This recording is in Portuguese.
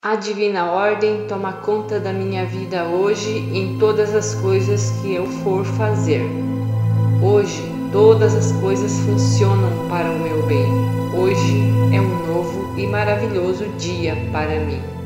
A divina ordem toma conta da minha vida hoje em todas as coisas que eu for fazer. Hoje, todas as coisas funcionam para o meu bem. Hoje é um novo e maravilhoso dia para mim.